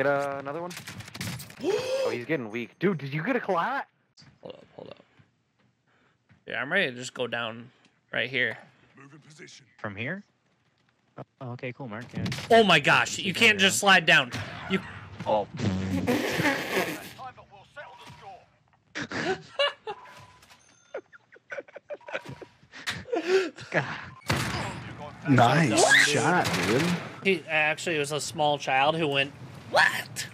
Hit uh, another one. oh, he's getting weak. Dude, did you get a collat? Hold up, hold up. Yeah, I'm ready to just go down right here. From here? Oh, okay, cool, Mark. Yeah. Oh my gosh, you can't just slide down. You Oh. Nice shot, dude. he actually was a small child who went, What?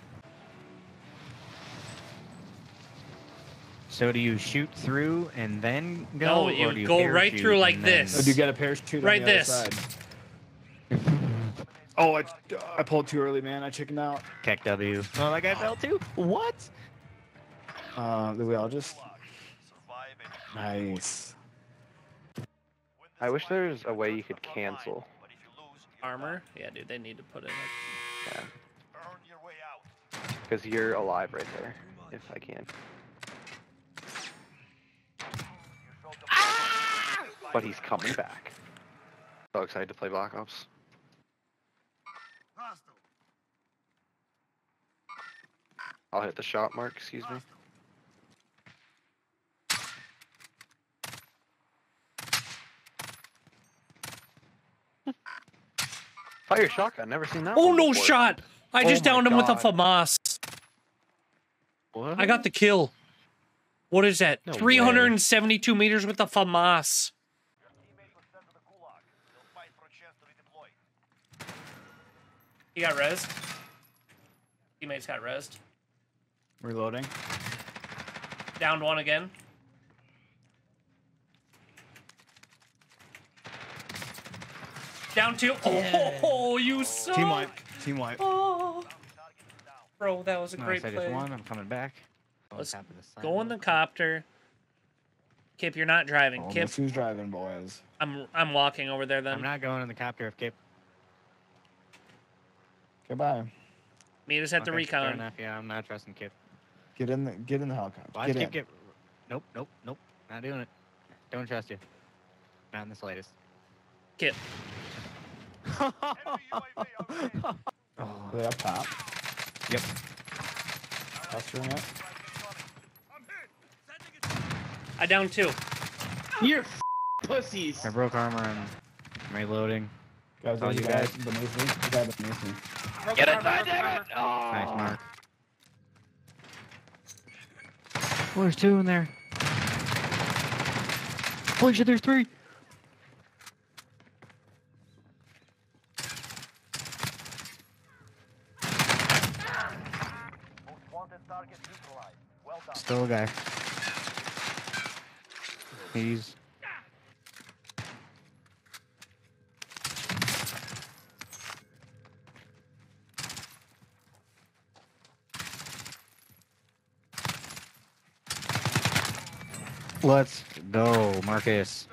So do you shoot through and then go? No, or you do you go right through like and then- this. Oh, do you get a parachute Right on the this. other side? Oh, I, I pulled too early, man. I chickened out. Keck W. Oh, that guy fell too? What? Uh, did we all just? Nice. I wish there was a way you could cancel. Armor? Yeah, dude, they need to put in like Yeah. Because you're alive right there, if I can. But he's coming back. So excited to play Black Ops. I'll hit the shot mark, excuse me. Fire shotgun, never seen that Oh no before. shot! I Oh just downed him with a FAMAS. What? I got the kill. What is that? No way. 372 meters with the FAMAS. He got rezzed. Teammates got rezzed. Reloading. Downed one again. Down two. Oh, you suck. Team wipe. Team wipe. Oh. Bro, that was a great Nice, I play. just won. I'm coming back. Let's tap of the side. Go in the copter. Kip, you're not driving. Oh, Kip, who's driving, boys? I'm I'm walking over there then. I'm not going in the copter if Kip. Goodbye. Meet us at the Okay, Fair recon. enough. Yeah, I'm not trusting Kip. Get in the get in the helicopter. Watch get Kip in. get. Nope, nope, nope. Not doing it. Don't trust you. Not in the slightest. Kip. Oh, they up top. Yep. Clustering it. I down two. You're pussies. I broke armor and I'm reloading. Guys, Oh, there's you a guys? beneath me. The guy beneath me. Get it, damn it! Oh. Nice mark. Oh, there's two in there. Holy shit, there's three. Still a guy. He's Let's go, Marcus.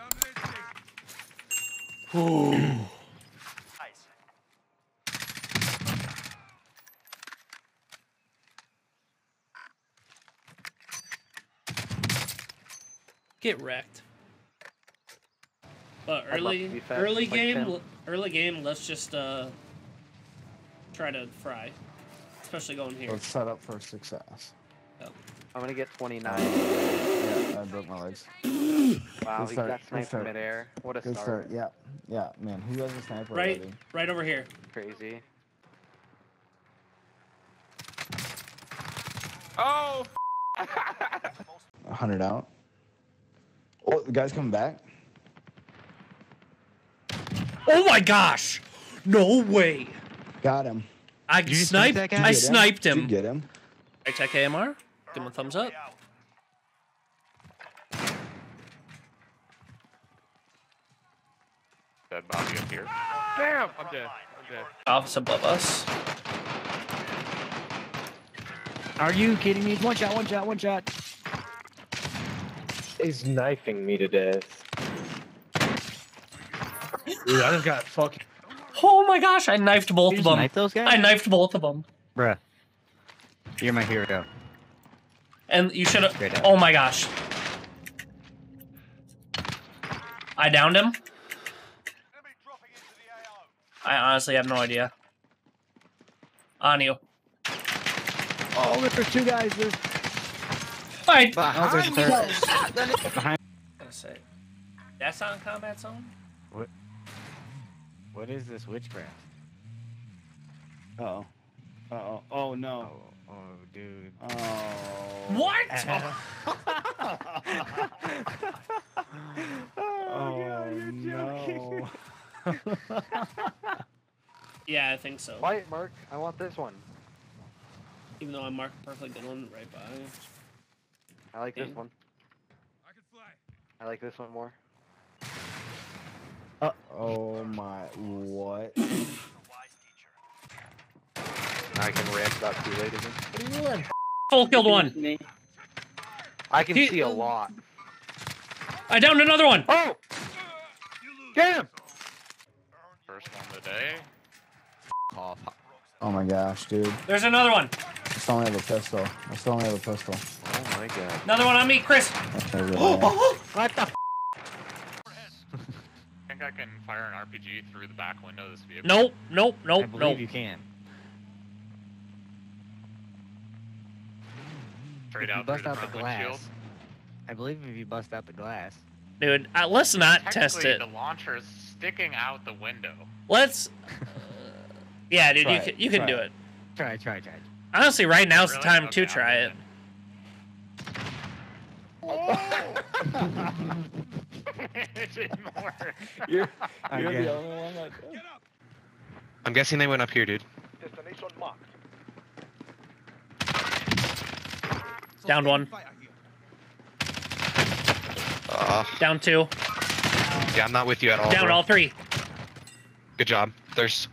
Get wrecked. But I'd love to early early like game him. early game, let's just uh try to fry. Especially going here. Let's set up for success. I'm gonna get 29. Yeah, I broke my legs. Wow, Good he start, got good sniped start. midair. What a Good start. start. Yeah, yeah, man. Who has a sniper Right already? right over here. Crazy. Oh, hundred out. The guy's coming back. Oh my gosh! No way! Got him. I you sniped that guy? I Did you get sniped Did you him. get him? I check AMR. Give him a thumbs up. dead body up here. Damn, I'm dead. I'm dead. Office above us. Are you kidding me? One shot, one shot, one shot. He's knifing me to death. Dude, I just got fucking. Oh my gosh! I knifed both You of just them. knife those guys? I knifed both of them. Bruh. You're my hero. And you should have. Oh my gosh! I downed him. I honestly have no idea. On you. Oh, look, there's two guys. There's Alright, oh, there's a third. Behind. gonna say. That's on combat zone? What? What is this witchcraft? Uh oh. Uh oh. Oh no. Oh, oh, dude. Oh. What? Oh, no. yeah, I think so. Quiet, Mark. I want this one. Even though I marked a perfectly good one right by. I like this one. I can fly. I like this one more. Oh my. What? I can react that too late again. What are you doing? Full killed one. I can He- see a lot. I downed another one. Oh! Get him! First one of the day. Off. Oh my gosh, dude. There's another one. I still only have a pistol. I still only have a pistol. Oh my god. Another one on me, Chris. That's really bad. What the? F- I think I can fire an RPG through the back window of this vehicle. Nope, nope, I nope, believe nope. you can. Straight If you out through bust the out the front windshield. glass. I believe if you bust out the glass. Dude, uh, let's not test it. the launcher is sticking out the window. Let's. yeah, dude, Try you it, can, you can try do it. it. Try, try, try. Honestly, right now's the time Okay, to try it. It didn't work. You're, you're the only one that I'm guessing they went up here, dude. Destination marked. Down one, Uh, down two, yeah, I'm not with you at all. down bro. all three. Good job. There's.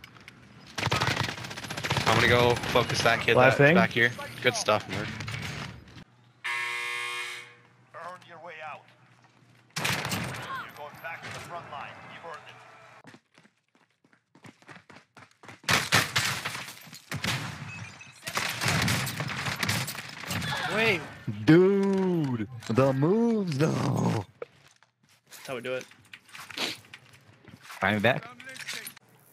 I'm gonna go focus that kid Last that's thing? back here. Good stuff, Mark. Earn your way out. You're going back to the front line. You've earned it. Wait. Dude, the moves though. That's how we do it. Find me back.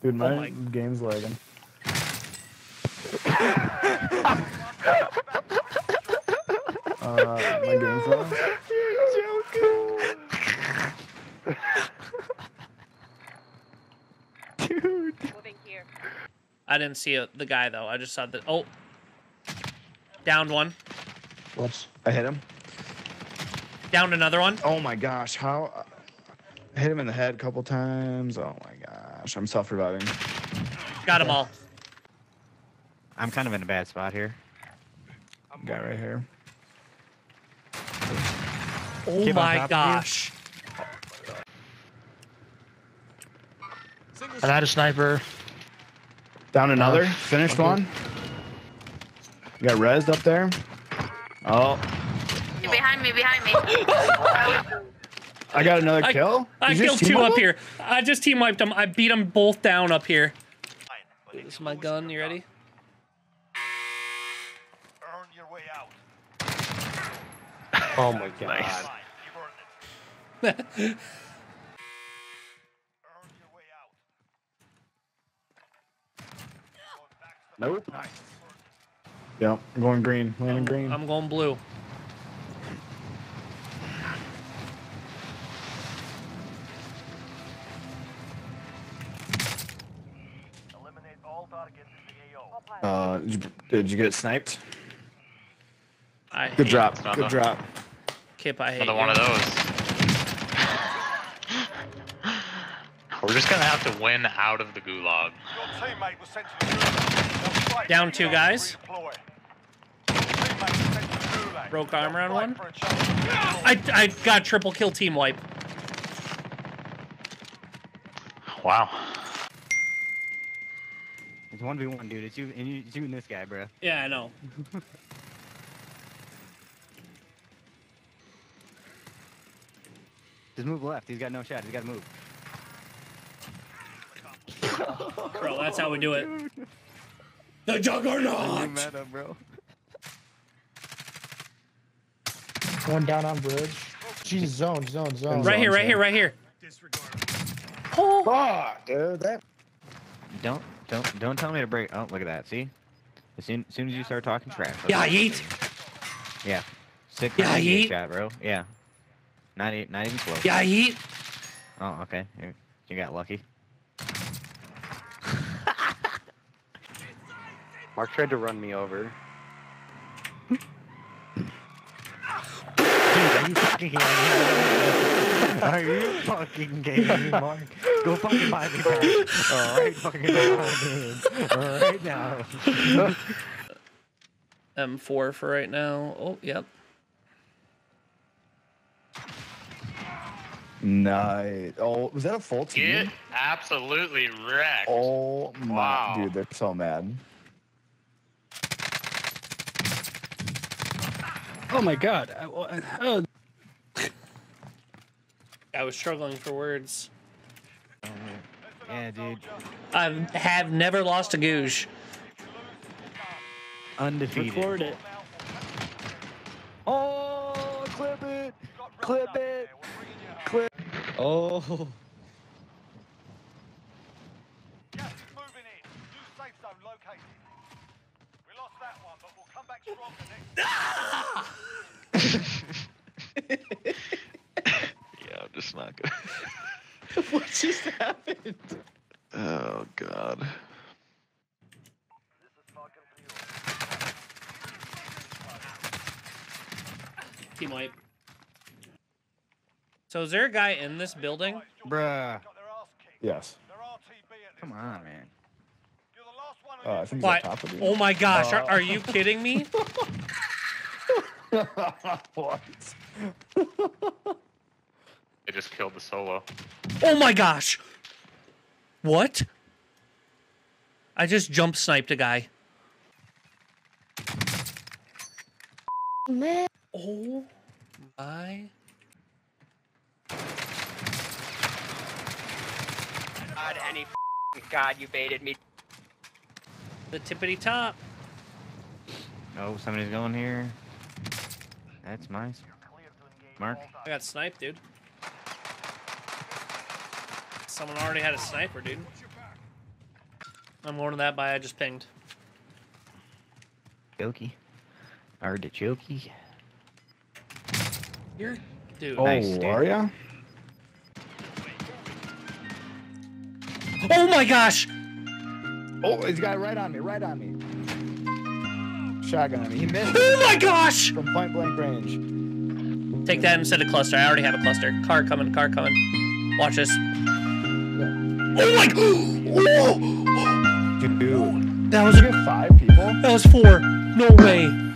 Dude, my, my- game's lagging. uh, my game's lagging. Dude. Moving here. I didn't see a, the guy though. I just saw the. Oh. Downed one. Whoops. I hit him. Downed another one. Oh my gosh, how? I hit him in the head a couple times. Oh my gosh, I'm self-reviving. Got them all. I'm kind of in a bad spot here. Guy right here. Oh Keep my top of you. gosh. I had a sniper. Down another. Uh, Finished one. You got rezzed up there. Oh, Behind me, behind me. I got another I- kill. I Did you killed two team up here. I just team wiped them. I beat them both down up here. Fine, This is my gun. You ready? Earn your way out. Oh my god. Fine, you've earned it. Earn your way out. Going back to the Nope. Yep, I'm going green. Landing green. I'm going blue. Uh, did you, did you get sniped? I Good hate drop. Good enough. drop. Kip, I hate Another you. one of those. We're just gonna have to win out of the gulag. Your teammate was sent to the gulag. Now fight Down two guys. redeploy. Your teammate was sent to the gulag. Broke Now armor on one. for a chance to redeploy. I, I got triple kill team wipe. Wow. It's one v one, dude. It's you and you, it's you and this guy, bro. Yeah, I know. Just move left. He's got no shot. He's got to move. Bro, that's how we do it. The You juggernaut! meta, bro. One down on bridge. Jesus, zone, zone, zone. Right here, right here, right here. Oh, Fuck, dude. That Don't don't don't tell me to break. Oh, look at that. See? As soon, as soon as you start talking trash. Yeah, go. yeet. Yeah. Sick. Yeah, yeah, yeet. shot, bro. Yeah. Not, e- not even close. Yeah, yeet. Oh, okay. You, you got lucky. Mark tried to run me over. Dude, are you fucking kidding me? Are you fucking kidding me, Mark? Go fucking buy me back. Alright, fucking now, dude. Alright now. M4 for right now. Oh, yep. Nice. Oh, was that a full team? Get absolutely wrecked. Oh my, Wow. dude, they're so mad. Oh my god. I, I- oh, I was struggling for words. Yeah, dude. I have never lost a googe. Undefeated. record it. Oh, clip it. Clip it. Clip. Oh. Gas I'm just not gonna. what just happened? Oh god. Team wipe. So is there a guy in this building? Bruh. Got their ass kicked. Yes. They're RTB at Come on, man. You're the last one Uh, I think he's What? top of you. Oh my gosh, are, Uh, are you kidding me? what? They just killed the solo. Oh my gosh. What? I just jump sniped a guy. Man. Oh my. God, any God, you baited me. The tippity top. Oh, somebody's going here. That's nice. Mark. I got sniped, dude. Someone already had a sniper, dude. I'm going to that by I just pinged. Jokey. Artichoke. You're dude. Oh, Nice, dude. are ya? Oh my gosh! Oh, he's got right on me, right on me. Shotgun on me. He missed Oh my gosh! from point blank range. Take that instead of cluster. I already have a cluster. Car coming, car coming. Watch this. Oh my! Dude, That was five people? that was four. No way.